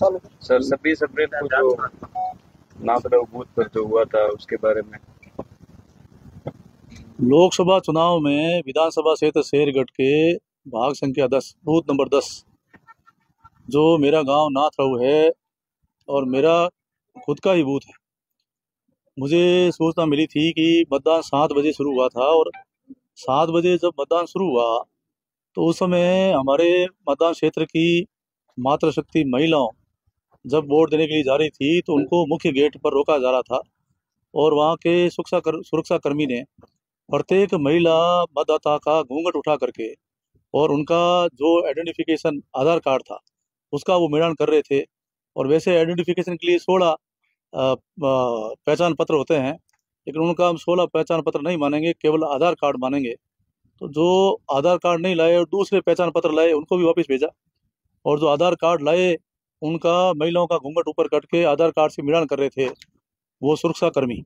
चलो। सर छब्बीस अप्रैल को जो नाथद्रव बूथ पर जो हुआ था उसके बारे में। लोकसभा चुनाव में विधानसभा क्षेत्र शेरगढ़ के भाग संख्या दस बूथ नंबर दस जो मेरा गाँव नाथरऊ है और मेरा खुद का ही बूथ है। मुझे सूचना मिली थी कि मतदान सात बजे शुरू हुआ था और सात बजे जब मतदान शुरू हुआ तो उस समय हमारे मतदान क्षेत्र की मातृशक्ति महिलाओं जब वोट देने के लिए जा रही थी तो उनको मुख्य गेट पर रोका जा रहा था और वहाँ के सुरक्षा कर सुरक्षा कर्मी ने प्रत्येक महिला मतदाता का घूंघट उठा करके और उनका जो आइडेंटिफिकेशन आधार कार्ड था उसका वो मिलान कर रहे थे। और वैसे आइडेंटिफिकेशन के लिए सोलह पहचान पत्र होते हैं लेकिन उनका हम सोलह पहचान पत्र नहीं मानेंगे केवल आधार कार्ड मानेंगे। तो जो आधार कार्ड नहीं लाए और दूसरे पहचान पत्र लाए उनको भी वापस भेजा। और जो आधार कार्ड लाए उनका महिलाओं का घूंघट ऊपर कट के आधार कार्ड से मिलान कर रहे थे, वो सुरक्षा कर्मी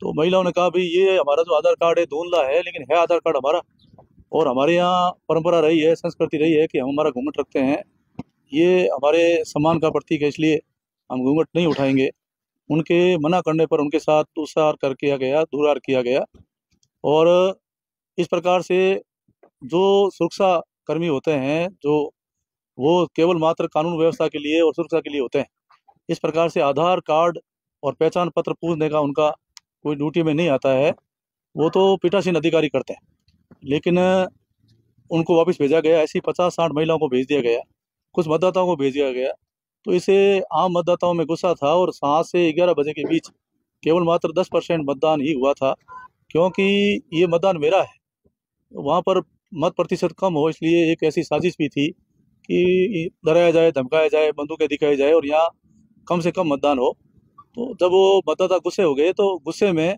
तो महिलाओं ने कहा, भाई, ये हमारा जो आधार कार्ड है, धुंधला है, लेकिन है आधार कार्ड हमारा। और हमारे यहाँ परंपरा रही है, संस्कृति रही है कि हम हमारा घूंघट रखते हैं। ये हमारे सम्मान का प्रतीक है, इसलिए हम घूंघट नहीं उठाएँगे। उनके मना करने पर उनके साथ दुसार कर किया गया, दुरार किया गया। और इस प्रकार से जो सुरक्षा कर्मी होते हैं, जो वो केवल मात्र कानून व्यवस्था के लिए और सुरक्षा के लिए होते हैं। इस प्रकार से आधार कार्ड और पहचान पत्र पूछने का उनका कोई ड्यूटी में नहीं आता है। वो तो पीठासीन अधिकारी करते हैं। लेकिन उनको वापस भेजा गया, ऐसी पचास साठ महिलाओं को भेज दिया गया, कुछ मतदाताओं को भेज दिया गया। तो इसे आम मतदाताओं में गुस्सा था और सात से ग्यारह बजे के बीच केवल मात्र दस परसेंट मतदान ही हुआ था, क्योंकि ये मतदान मेरा है। वहाँ पर मत प्रतिशत कम हो, इसलिए एक ऐसी साजिश भी थी कि डराया जाए, धमकाया जाए, बंदूकें दिखाई जाए और यहाँ कम से कम मतदान हो। तो जब वो मतदाता गुस्से हो गए तो गुस्से में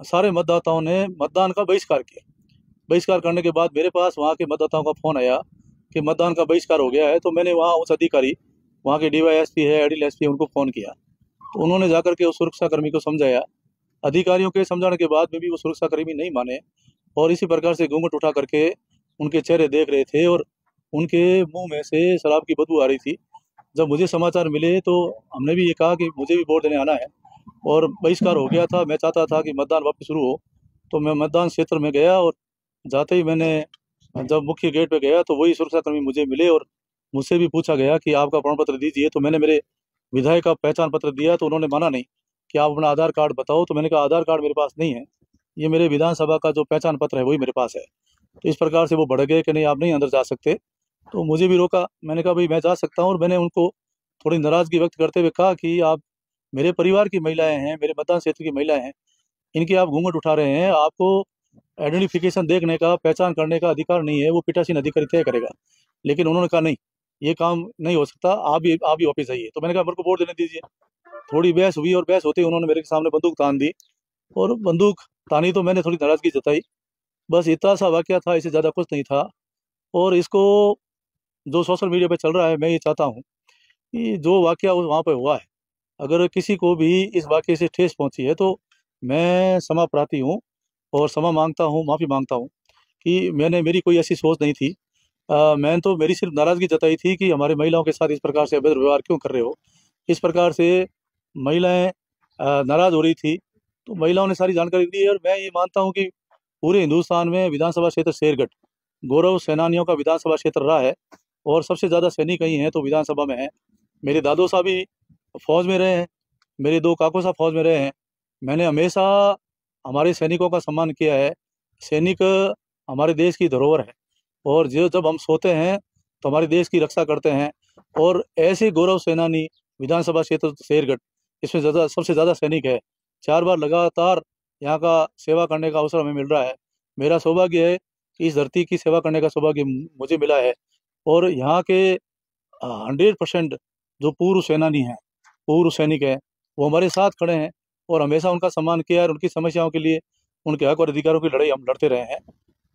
सारे मतदाताओं ने मतदान का बहिष्कार किया। बहिष्कार करने के बाद मेरे पास वहाँ के मतदाताओं का फ़ोन आया कि मतदान का बहिष्कार हो गया है तो मैंने वहाँ उस अधिकारी, वहाँ के डी है, एडिल एस पी उनको फ़ोन किया। तो उन्होंने जाकर के उस सुरक्षाकर्मी को समझाया। अधिकारियों के समझाने के बाद में भी वो सुरक्षाकर्मी नहीं माने और इसी प्रकार से घूंघट उठा करके उनके चेहरे देख रहे थे और उनके मुँह में से शराब की बदबू आ रही थी। जब मुझे समाचार मिले तो हमने भी ये कहा कि मुझे भी वोट देने आना है और बहिष्कार हो गया था। मैं चाहता था कि मतदान वापस शुरू हो। तो मैं मतदान क्षेत्र में गया और जाते ही मैंने जब मुख्य गेट पे गया तो वही सुरक्षाकर्मी मुझे मिले और मुझसे भी पूछा गया कि आपका प्रमाण पत्र दीजिए। तो मैंने मेरे विधायक का पहचान पत्र दिया तो उन्होंने माना नहीं कि आप अपना आधार कार्ड बताओ। तो मैंने कहा, आधार कार्ड मेरे पास नहीं है। ये मेरे विधानसभा का जो पहचान पत्र है वही मेरे पास है। तो इस प्रकार से वो बढ़ गए कि नहीं, आप नहीं अंदर जा सकते। तो मुझे भी रोका। मैंने कहा, भाई, मैं जा सकता हूँ। और मैंने उनको थोड़ी नाराज़गी व्यक्त करते हुए कहा कि, आप मेरे परिवार की महिलाएँ हैं, मेरे मतदान क्षेत्र की महिलाएँ हैं। इनकी आप घूंघट उठा रहे हैं। आपको आइडेंटिफिकेशन देखने का, पहचान करने का अधिकार नहीं है। वो पीठासीन अधिकारी तय करेगा। लेकिन उन्होंने कहा, नहीं, ये काम नहीं हो सकता। आप भी आप भी वापस आइए। तो मैंने कहा, मेरे को वोट देने दीजिए। थोड़ी बहस हुई और बहस होते उन्होंने मेरे सामने बंदूक तान दी। और बंदूक तानी तो मैंने थोड़ी नाराज़गी जताई। बस इतना सा वाक्य था, इससे ज़्यादा कुछ नहीं था। और इसको जो सोशल मीडिया पे चल रहा है, मैं ये चाहता हूँ कि जो वाक्य वहाँ पे हुआ है, अगर किसी को भी इस वाक्य से ठेस पहुँची है तो मैं क्षमा प्रार्थी हूँ और क्षमा माँगता हूँ, माफ़ी माँगता हूँ कि मैंने, मेरी कोई ऐसी सोच नहीं थी। मैंने तो मेरी सिर्फ़ नाराज़गी जताई थी कि हमारे महिलाओं के साथ इस प्रकार से अभद्र व्यवहार क्यों कर रहे हो? इस प्रकार से महिलाएँ नाराज़ हो रही थी तो महिलाओं ने सारी जानकारी दी और मैं ये मानता हूँ कि पूरे हिंदुस्तान में विधानसभा क्षेत्र शेरगढ़, गौरव सेनानियों का विधानसभा क्षेत्र रहा है और सबसे ज़्यादा सैनिक कहीं हैं तो विधानसभा में हैं। मेरे दादो साहब भी फौज में रहे हैं, मेरे दो काको साहब फौज में रहे हैं। मैंने हमेशा हमारे सैनिकों का सम्मान किया है। सैनिक हमारे देश की धरोहर है और जो जब हम सोते हैं तो हमारे देश की रक्षा करते हैं और ऐसे गौरव सेनानी विधानसभा क्षेत्र शेरगढ़, इसमें ज़्यादा, सबसे ज़्यादा सैनिक है। चार बार लगातार यहाँ का सेवा करने का अवसर हमें मिल रहा है। मेरा सौभाग्य है कि इस धरती की सेवा करने का सौभाग्य मुझे मिला है। और यहाँ के हंड्रेड परसेंट जो पूर्व सेनानी हैं पूर्व सैनिक हैं वो हमारे साथ खड़े हैं और हमेशा उनका सम्मान किया और उनकी समस्याओं के लिए उनके हक और अधिकारों की लड़ाई हम लड़ते रहे हैं।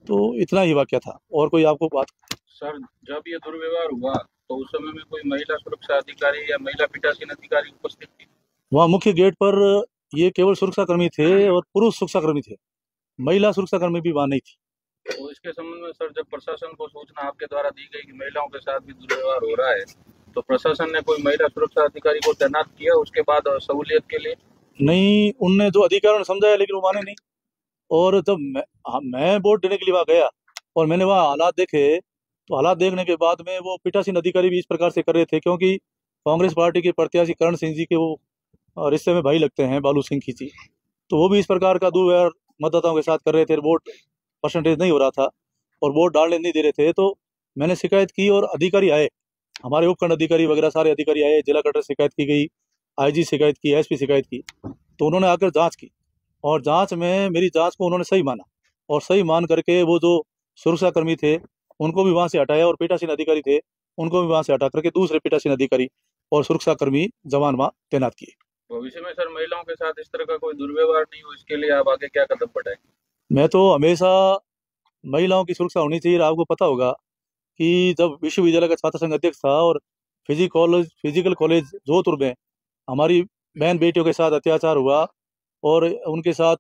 तो इतना ही वाक्य था। और कोई आपको बात? सर जब ये दुर्व्यवहार हुआ तो उस समय में कोई महिला सुरक्षा अधिकारी या महिला पीठासीन अधिकारी उपस्थित थी? वहाँ मुख्य गेट पर ये केवल सुरक्षाकर्मी थे और पुरुष सुरक्षाकर्मी थे। महिला सुरक्षाकर्मी भी वहाँ नहीं थी। तो इसके संबंध में सर जब प्रशासन को सूचना आपके द्वारा दी गई कि महिलाओं के साथ भी दुर्व्यवहार हो रहा है तो प्रशासन ने कोई महिला सुरक्षा अधिकारी को तैनात किया उसके बाद सहूलियत के लिए? नहीं उनने जो अधिकारियों ने समझाया लेकिन वो माने नहीं। और जब मैं हाँ, मैं वोट देने के लिए वहाँ गया और मैंने वहाँ हालात देखे तो हालात देखने के बाद में वो पीठासीन अधिकारी भी इस प्रकार से कर रहे थे क्योंकि कांग्रेस पार्टी के प्रत्याशी करण सिंह जी के वो रिश्ते में भाई लगते हैं बालू सिंह जी। तो वो भी इस प्रकार का दुर्व्यवहार मतदाताओं के साथ कर रहे थे वोट परसेंटेज नहीं हो रहा था और वोट डालने नहीं दे रहे थे तो मैंने शिकायत की और अधिकारी आए। हमारे उपखंड अधिकारी वगैरह, सारे अधिकारी आए, जिला कलेक्टर शिकायत की गई, आईजी शिकायत की, एसपी शिकायत की तो उन्होंने आकर जाँच की और जाँच में मेरी जाँच को उन्होंने सही माना और सही मान करके वो जो सुरक्षाकर्मी थे, उनको भी वहाँ से हटाया और पीठासीन अधिकारी थे, उनको भी वहाँ से हटा करके दूसरे पीठासीन अधिकारी और सुरक्षाकर्मी जवान वहाँ तैनात किए। भविष्य में सर महिलाओं के साथ इस तरह का कोई दुर्व्यवहार नहीं हो, इसके लिए आप आगे क्या कदम बढ़ाएँगे? मैं तो हमेशा महिलाओं की सुरक्षा होनी चाहिए। आपको पता होगा कि जब विश्वविद्यालय का छात्र संघ अध्यक्ष था और physic college, physical college Jodhpur में हमारी बहन बेटियों के साथ अत्याचार हुआ और उनके साथ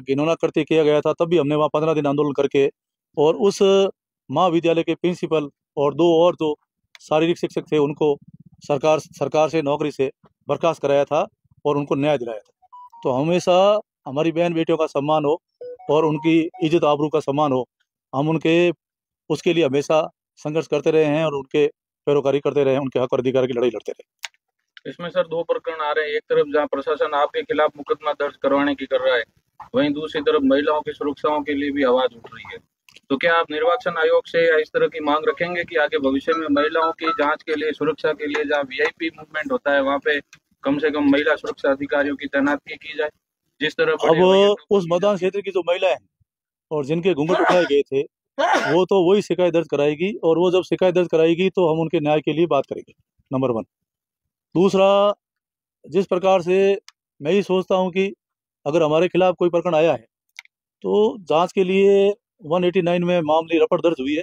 घिनौना कृत्य किया गया था, तब भी हमने वहाँ पंद्रह दिन आंदोलन करके और उस महाविद्यालय के प्रिंसिपल और दो और जो शारीरिक शिक्षक थे, उनको सरकार सरकार से, नौकरी से बर्खास्त कराया था और उनको न्याय दिलाया था। तो हमेशा हमारी बहन बेटियों का सम्मान हो और उनकी इज़्ज़त आबरू का सम्मान हो। हम उनके, उसके लिए हमेशा संघर्ष करते रहे हैं और उनके पैरोकारी करते रहे हैं, उनके हक और अधिकार की लड़ाई लड़ते रहे। इसमें सर दो प्रकरण आ रहे हैं। एक तरफ़ जहाँ प्रशासन आपके खिलाफ मुकदमा दर्ज करवाने की कर रहा है, वहीं दूसरी तरफ़ महिलाओं की सुरक्षाओं के लिए भी आवाज़ उठ रही है। तो क्या आप निर्वाचन आयोग से इस तरह की मांग रखेंगे कि आगे भविष्य में महिलाओं की जाँच के लिए, सुरक्षा के लिए जहाँ वीआईपी मूवमेंट होता है, वहाँ पे कम से कम महिला सुरक्षा अधिकारियों की तैनाती की जाए? जिस तरह अब तो- उस मतदान क्षेत्र की जो महिलाएँ हैं और जिनके घूंघट उठाए गए थे वो तो वही शिकायत दर्ज कराएगी और वो जब शिकायत दर्ज कराएगी तो हम उनके न्याय के लिए बात करेंगे नंबर वन दूसरा जिस प्रकार से मैं ये सोचता हूँ कि अगर हमारे खिलाफ कोई प्रकरण आया है तो जाँच के लिए 189 में मामले रपट दर्ज हुई है।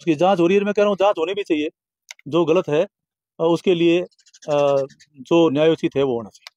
उसकी जाँच हो रही है मैं कह रहा हूँ जाँच होनी भी चाहिए जो गलत है उसके लिए जो न्यायोचित है वो होना चाहिए।